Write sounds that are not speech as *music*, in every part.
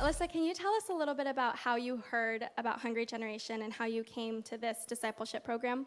Alyssa, can you tell us a little bit about how you heard about Hungry Generation and how you came to this discipleship program?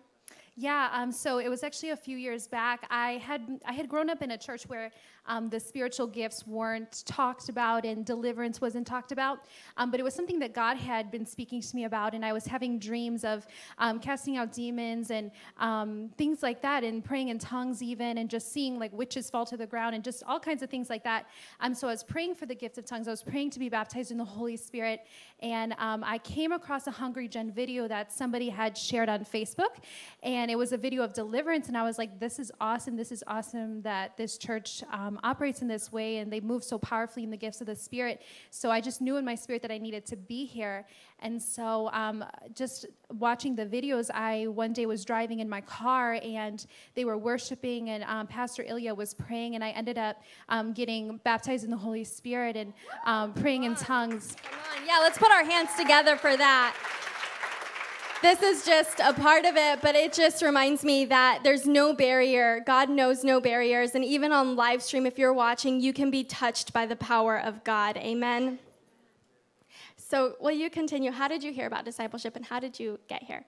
Yeah, um, so it was actually a few years back. I had I had grown up in a church where um, the spiritual gifts weren't talked about and deliverance wasn't talked about, um, but it was something that God had been speaking to me about, and I was having dreams of um, casting out demons and um, things like that, and praying in tongues even, and just seeing like witches fall to the ground and just all kinds of things like that. Um, so I was praying for the gift of tongues. I was praying to be baptized in the Holy Spirit, and I came across a Hungry Gen video that somebody had shared on Facebook, and and it was a video of deliverance and i was like this is awesome. This is awesome that this church um, operates in this way and they move so powerfully in the gifts of the spirit. So i just knew in my spirit that i needed to be here. And so um, just watching the videos i one day was driving in my car and they were worshiping and um, pastor ilya was praying and i ended up um, getting baptized in the holy spirit and um, praying in tongues. Yeah let's put our hands together for that this is just a part of it, but it just reminds me that there's no barrier. God knows no barriers. And even on live stream, if you're watching, you can be touched by the power of God. Amen. So, will you continue? How did you hear about discipleship and how did you get here?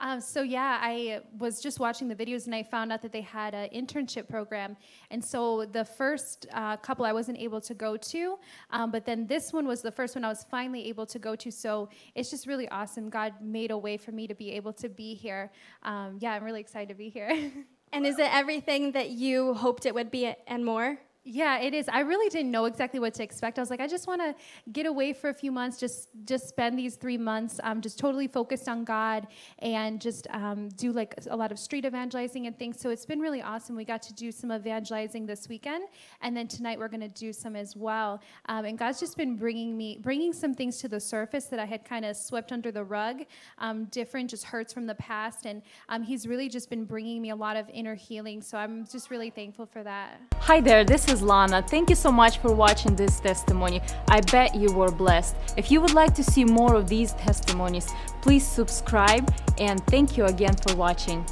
Um, so yeah, I was just watching the videos and I found out that they had an internship program. And so the first uh, couple I wasn't able to go to, um, but then this one was the first one I was finally able to go to. So it's just really awesome. God made a way for me to be able to be here. Um, yeah, I'm really excited to be here. *laughs* and is it everything that you hoped it would be and more? Yeah, it is. I really didn't know exactly what to expect. I was like, I just want to get away for a few months, just just spend these three months, um, just totally focused on God and just um, do like a lot of street evangelizing and things. So it's been really awesome. We got to do some evangelizing this weekend, and then tonight we're going to do some as well. Um, and God's just been bringing me, bringing some things to the surface that I had kind of swept under the rug, um, different just hurts from the past, and um, He's really just been bringing me a lot of inner healing. So I'm just really thankful for that. Hi there. This is is Lana. Thank you so much for watching this testimony. I bet you were blessed. If you would like to see more of these testimonies, please subscribe and thank you again for watching.